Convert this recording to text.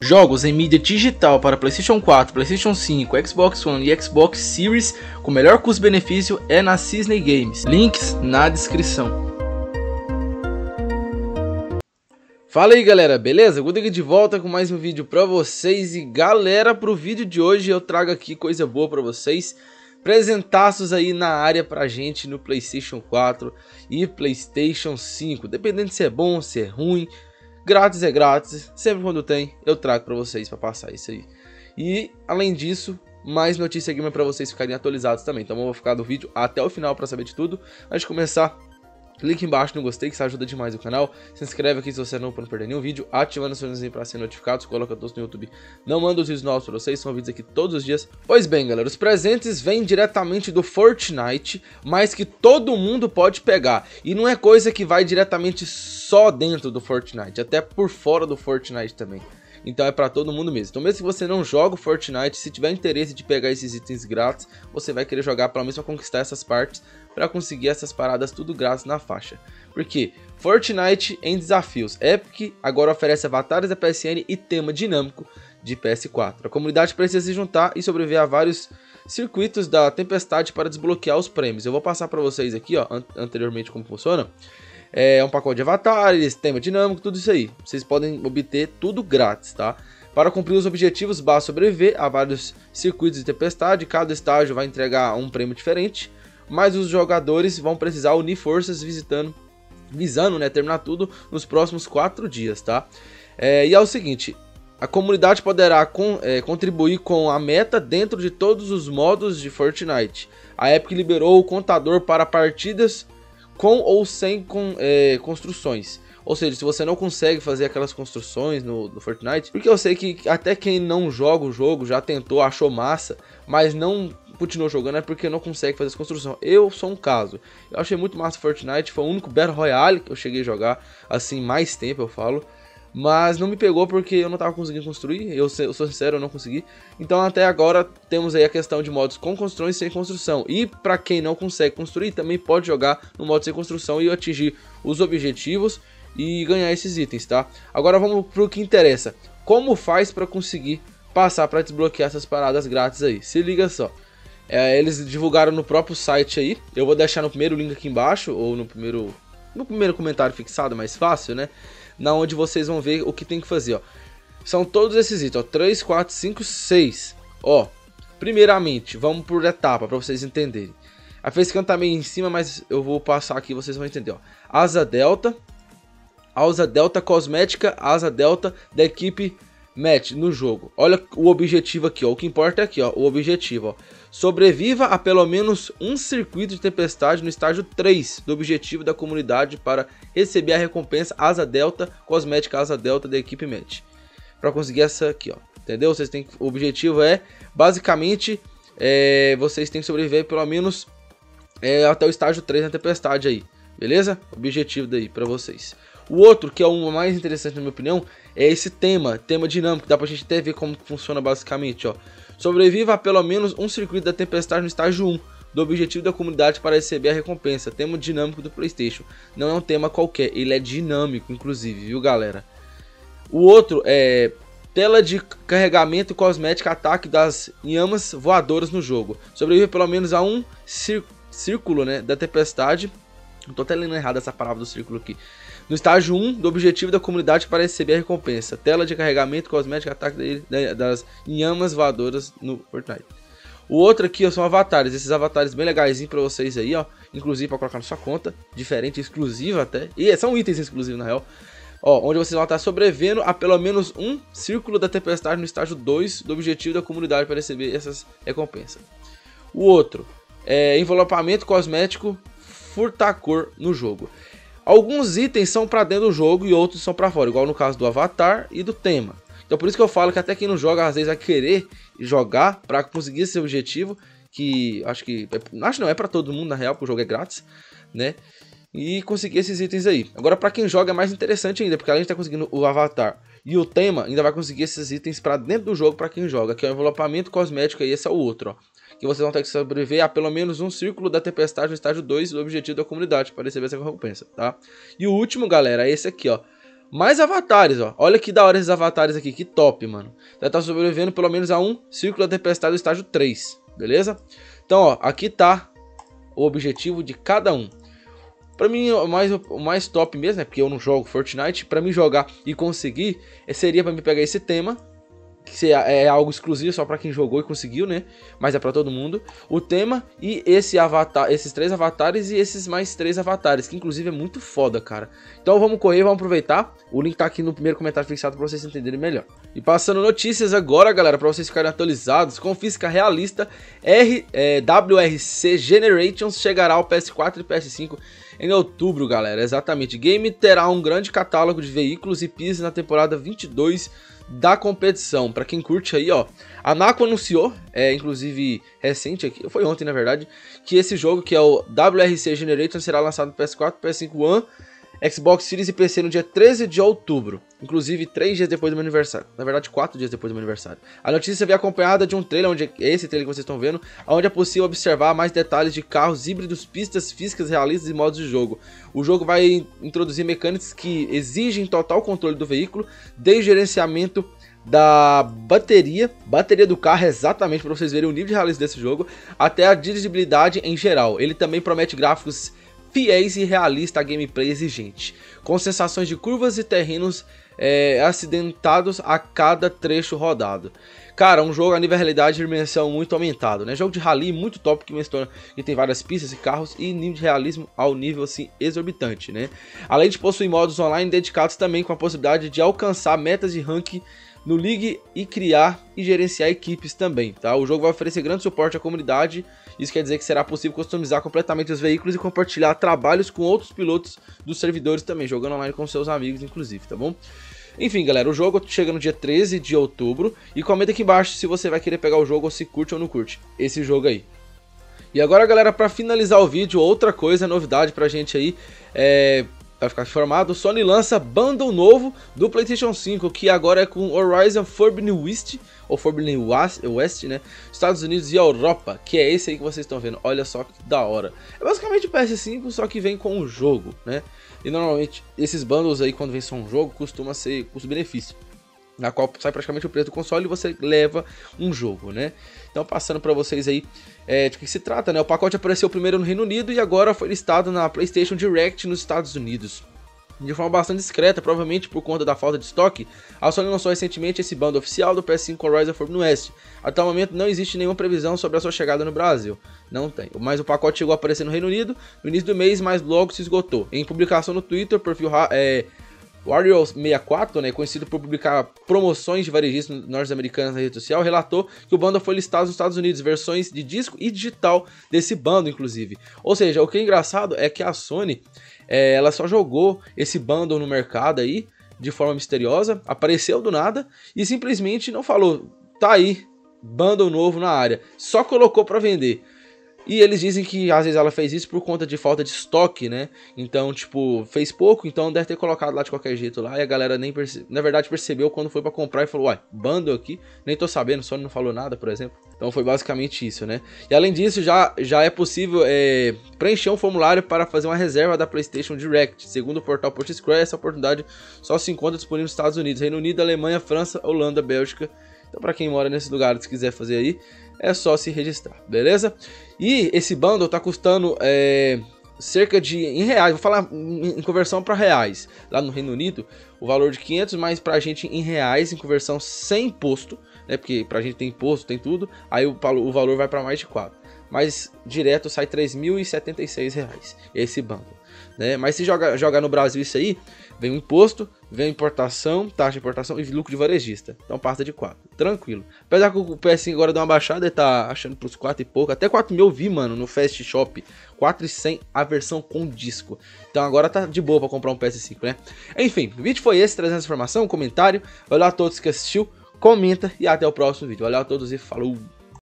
Jogos em mídia digital para PlayStation 4, PlayStation 5, Xbox One e Xbox Series com melhor custo-benefício é na Cisney Games. Links na descrição. Fala aí galera, beleza? Gudig de volta com mais um vídeo pra vocês e galera, pro vídeo de hoje eu trago aqui coisa boa pra vocês Presentaços aí na área pra gente no Playstation 4 e Playstation 5 Dependendo se é bom, se é ruim, Grátis é grátis, sempre quando tem, eu trago para vocês para passar isso aí. E além disso, mais notícia gamer para vocês ficarem atualizados também. Então vou ficar no vídeo até o final para saber de tudo. Antes de começar, Clique embaixo no gostei, que isso ajuda demais o canal. Se inscreve aqui se você não para não perder nenhum vídeo. Ativando o sininho para ser notificado. Coloca todos no YouTube. Não manda os vídeos novos para vocês, são vídeos aqui todos os dias. Pois bem, galera, os presentes vêm diretamente do Fortnite, mas que todo mundo pode pegar. E não é coisa que vai diretamente só dentro do Fortnite, até por fora do Fortnite também. Então é para todo mundo mesmo. Então mesmo que você não joga o Fortnite, se tiver interesse de pegar esses itens grátis, você vai querer jogar pelo menos para conquistar essas partes para conseguir essas paradas tudo grátis na faixa. Porque Fortnite em desafios. Epic agora oferece avatares da PSN e tema dinâmico de PS4. A comunidade precisa se juntar e sobreviver a vários circuitos da Tempestade para desbloquear os prêmios. Eu vou passar para vocês aqui, ó, an anteriormente como funciona. É um pacote de avatares, tema dinâmico, tudo isso aí. Vocês podem obter tudo grátis, tá? Para cumprir os objetivos, basta sobreviver a vários circuitos de tempestade. Cada estágio vai entregar um prêmio diferente mas os jogadores vão precisar unir forças visitando, visando né, terminar tudo nos próximos 4 dias, tá? É, e é o seguinte, a comunidade poderá é, contribuir com a meta dentro de todos os modos de Fortnite. A Epic liberou o contador para partidas com ou sem com, é, construções. Ou seja, se você não consegue fazer aquelas construções no, no, Fortnite, porque eu sei que até quem não joga o jogo já tentou, achou massa, mas não continuou jogando é porque não consegue fazer essa construção. Eu sou um caso. Eu achei muito massa Fortnite, foi o único Battle Royale que eu cheguei a jogar, assim, mais tempo eu falo. Mas não me pegou porque eu não tava conseguindo construir, eu, eu sou sincero, eu não consegui. Então até agora temos aí a questão de modos com construções e sem construção. E para quem não consegue construir, também pode jogar no modo sem construção e atingir os objetivos e ganhar esses itens, tá? Agora vamos pro que interessa. Como faz para conseguir passar para desbloquear essas paradas grátis aí? Se liga só. É, eles divulgaram no próprio site aí. Eu vou deixar no primeiro link aqui embaixo, ou no primeiro, no primeiro comentário fixado, mais fácil, né? Na onde vocês vão ver o que tem que fazer, ó. São todos esses itens, ó. 3, 4, 5, 6. Ó, primeiramente, vamos por etapa, para vocês entenderem. A facecam tá meio em cima, mas eu vou passar aqui, vocês vão entender, ó. Asa Delta, Asa Delta Cosmética, Asa Delta da equipe Match no jogo. Olha o objetivo aqui, ó. O que importa é aqui, ó. O objetivo, ó. Sobreviva a pelo menos um circuito de tempestade no estágio 3 do objetivo da comunidade para receber a recompensa Asa Delta, Cosmética Asa Delta da equipe Match. Para conseguir essa aqui, ó. Entendeu? Vocês têm o objetivo é basicamente é, vocês têm que sobreviver pelo menos é, até o estágio 3 da tempestade aí. Beleza? Objetivo daí para vocês. O outro, que é o mais interessante na minha opinião, é esse tema, tema dinâmico, dá pra gente até ver como funciona basicamente, ó. Sobreviva a pelo menos um circuito da tempestade no estágio 1, do objetivo da comunidade para receber a recompensa, tema dinâmico do Playstation. Não é um tema qualquer, ele é dinâmico, inclusive, viu galera? O outro é tela de carregamento cosmética ataque das yamas voadoras no jogo. Sobrevive pelo menos a um círculo né, da tempestade tô até lendo errado essa palavra do círculo aqui. No estágio 1 do objetivo da comunidade para receber a recompensa. Tela de carregamento cosmético ataque das inhamas voadoras no Fortnite. O outro aqui ó, são avatares. Esses avatares bem legais para vocês aí, ó. Inclusive para colocar na sua conta. Diferente, exclusivo até. E são itens exclusivos na real. Ó, onde vocês vão estar sobrevivendo a pelo menos um círculo da tempestade no estágio 2 do objetivo da comunidade para receber essas recompensas. O outro é envelopamento cosmético furtar cor no jogo. Alguns itens são para dentro do jogo e outros são para fora, igual no caso do avatar e do tema. Então por isso que eu falo que até quem não joga às vezes vai querer jogar para conseguir esse objetivo, que acho que é, acho não é para todo mundo na real, porque o jogo é grátis, né? E conseguir esses itens aí. Agora para quem joga é mais interessante ainda, porque além de tá conseguindo o avatar e o tema, ainda vai conseguir esses itens para dentro do jogo para quem joga, que é o envelopamento cosmético e esse é o outro, ó que vocês vão ter que sobreviver a pelo menos um círculo da tempestade no estágio 2 do objetivo da comunidade para receber essa recompensa, tá? E o último, galera, é esse aqui, ó. Mais avatares, ó. Olha que da hora esses avatares aqui, que top, mano. Deve tá sobrevivendo pelo menos a um Círculo da Tempestade do estágio 3, beleza? Então, ó, aqui tá o objetivo de cada um. Pra mim, o mais, o mais top mesmo, né? Porque eu não jogo Fortnite. Pra mim jogar e conseguir, seria pra mim pegar esse tema, que é, é algo exclusivo só para quem jogou e conseguiu, né? Mas é para todo mundo. O tema e esse avatar, esses três avatares e esses mais três avatares, que inclusive é muito foda, cara. Então vamos correr, vamos aproveitar. O link tá aqui no primeiro comentário fixado para vocês entenderem melhor. E passando notícias agora, galera, para vocês ficarem atualizados, com física realista, R, é, WRC Generations chegará ao PS4 e PS5 em outubro, galera. Exatamente. Game terá um grande catálogo de veículos e pistas na temporada 22 da competição. Para quem curte aí, ó, a Naco anunciou, é inclusive recente aqui, foi ontem na verdade, que esse jogo que é o WRC Generator será lançado no PS4, PS5 One Xbox Series e PC no dia 13 de outubro, inclusive 3 dias depois do meu aniversário. Na verdade, 4 dias depois do meu aniversário. A notícia veio acompanhada de um trailer, onde é esse trailer que vocês estão vendo, onde é possível observar mais detalhes de carros híbridos, pistas físicas realistas e modos de jogo. O jogo vai introduzir mecânicas que exigem total controle do veículo, desde gerenciamento da bateria, bateria do carro exatamente para vocês verem o nível de realismo desse jogo, até a dirigibilidade em geral. Ele também promete gráficos fiéis e realista a gameplay exigente, com sensações de curvas e terrenos é, acidentados a cada trecho rodado. Cara, um jogo a nível de realidade e dimensão muito aumentado, né? Jogo de rally muito top que mistura que tem várias pistas e carros e nível de realismo ao nível assim exorbitante, né? Além de possuir modos online dedicados também com a possibilidade de alcançar metas de ranking no League e criar e gerenciar equipes também, tá? O jogo vai oferecer grande suporte à comunidade isso quer dizer que será possível customizar completamente os veículos e compartilhar trabalhos com outros pilotos dos servidores também, jogando online com seus amigos, inclusive, tá bom? Enfim, galera, o jogo chega no dia 13 de outubro e comenta aqui embaixo se você vai querer pegar o jogo ou se curte ou não curte esse jogo aí. E agora, galera, para finalizar o vídeo, outra coisa, novidade pra gente aí, é, vai ficar informado, Sony lança bundle novo do PlayStation 5, que agora é com Horizon Forbidden West, ou Forbidden West, né? Estados Unidos e Europa, que é esse aí que vocês estão vendo. Olha só que da hora. É basicamente o PS5, só que vem com o jogo, né? E normalmente esses bundles aí, quando vem só um jogo, costuma ser custo-benefício na qual sai praticamente o preço do console e você leva um jogo, né? Então passando para vocês aí é, de que se trata, né? O pacote apareceu primeiro no Reino Unido e agora foi listado na PlayStation Direct nos Estados Unidos. De forma bastante discreta, provavelmente por conta da falta de estoque, a Sony lançou recentemente esse bando oficial do PS5 Horizon Forbidden West. Até o momento não existe nenhuma previsão sobre a sua chegada no Brasil. Não tem. Mas o pacote chegou a aparecer no Reino Unido no início do mês, mas logo se esgotou. Em publicação no Twitter, perfil é, Warriors64, né, conhecido por publicar promoções de varejistas norte-americanos na rede social, relatou que o bundle foi listado nos Estados Unidos, versões de disco e digital desse bundle, inclusive. Ou seja, o que é engraçado é que a Sony, é, ela só jogou esse bundle no mercado aí, de forma misteriosa, apareceu do nada e simplesmente não falou, tá aí, bundle novo na área, só colocou para vender. E eles dizem que às vezes ela fez isso por conta de falta de estoque, né? Então, tipo, fez pouco, então deve ter colocado lá de qualquer jeito lá. E a galera nem percebeu, na verdade percebeu quando foi para comprar e falou: Uai, bundle aqui, nem tô sabendo, só não falou nada, por exemplo. Então foi basicamente isso, né? E além disso, já, já é possível é, preencher um formulário para fazer uma reserva da PlayStation Direct. Segundo o portal Portiscroy, essa oportunidade só se encontra disponível nos Estados Unidos, Reino Unido, Alemanha, França, Holanda, Bélgica. Então, para quem mora nesses lugares, se quiser fazer aí, é só se registrar, beleza? E esse bundle tá custando é, cerca de, em reais, vou falar em, em conversão para reais, lá no Reino Unido, o valor de 500, mas pra gente em reais, em conversão sem imposto, né, porque pra gente tem imposto, tem tudo, aí o, o valor vai para mais de 4. Mas direto sai 3.076 reais esse bundle. Né? Mas se jogar joga no Brasil isso aí, vem o imposto, vem importação, taxa de importação e lucro de varejista. Então passa de 4. Tranquilo. Apesar que o PS5 agora deu uma baixada, ele tá achando pros 4 e pouco. Até 4 mil eu vi, mano, no Fast Shop. 4 e 100 a versão com disco. Então agora tá de boa pra comprar um PS5, né? Enfim, o vídeo foi esse, trazendo essa informação, um comentário. Valeu a todos que assistiu, comenta e até o próximo vídeo. Valeu a todos e falou!